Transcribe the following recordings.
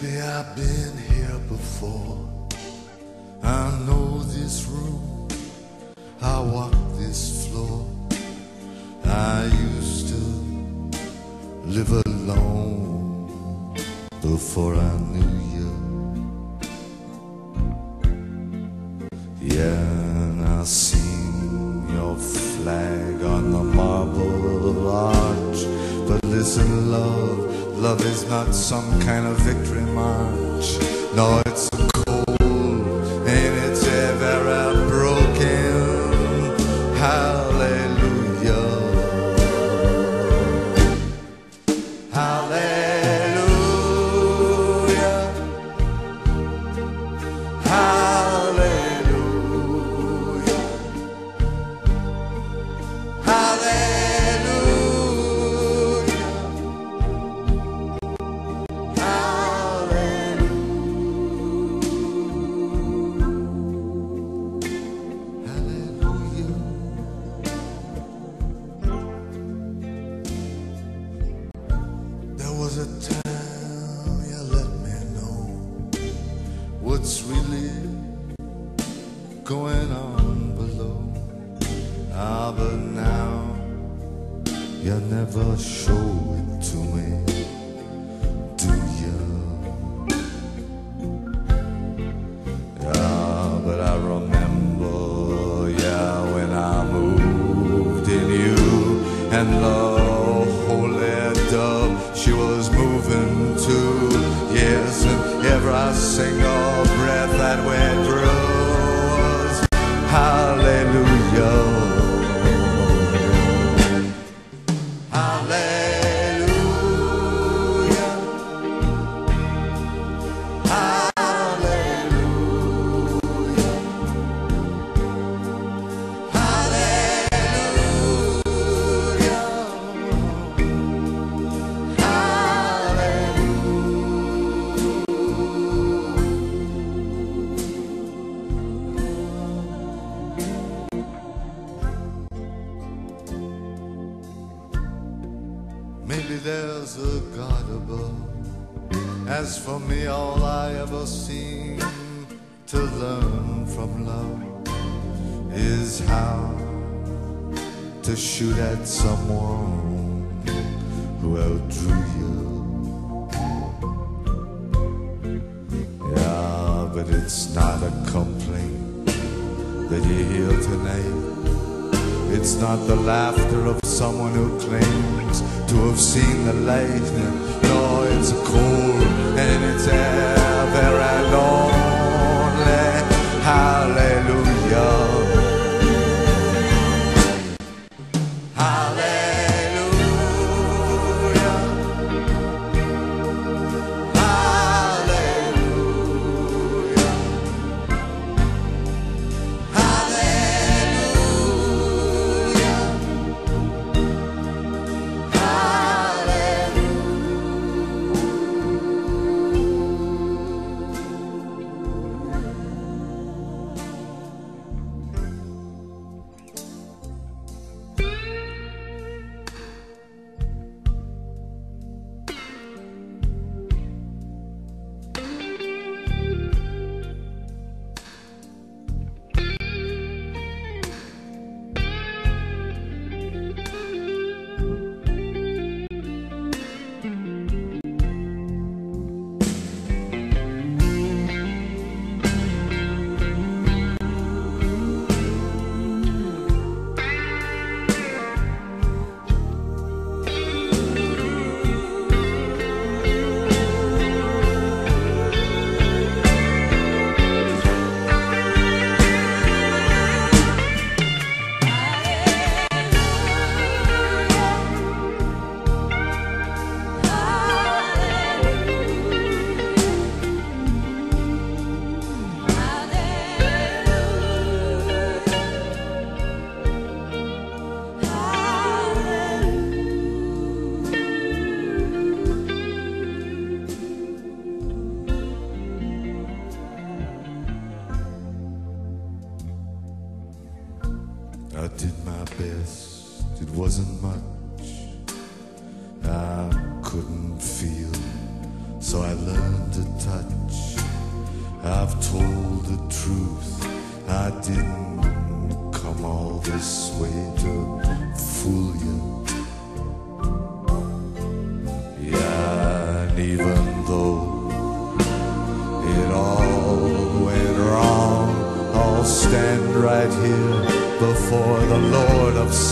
Maybe I've been here before. I know this room. I walk this floor. I used to live alone before I knew you. Yeah, and I seen your flag on the marble arch. But listen, love, love is not some kind of victory march. No, it's a cold and it's ever broken. Hallelujah. What's really going on below. Ah, but now you never show it to me, do you? Yeah, but I remember, yeah, when I moved in you and the holy dove, she was moving Hallelujah. Maybe there's a God above. As for me, all I ever seem to learn from love is how to shoot at someone who outdrew you. Yeah, but it's not a complaint that you hear tonight. It's not the laughter of someone who claims to have seen the light. No, it's cold best, it wasn't much. I couldn't feel So I learned to touch. I've told the truth. I didn't come all this way to fool you.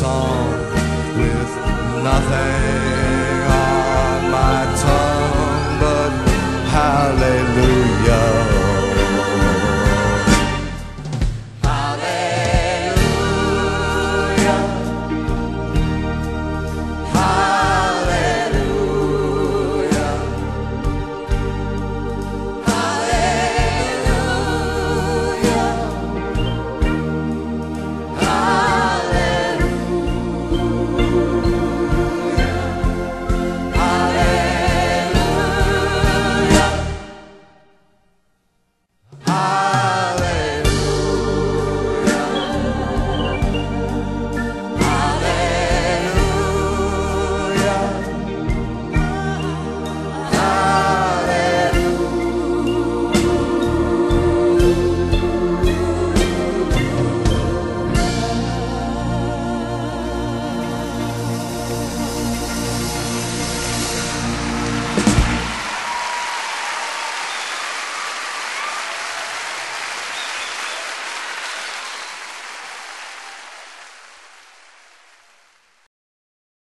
Song with nothing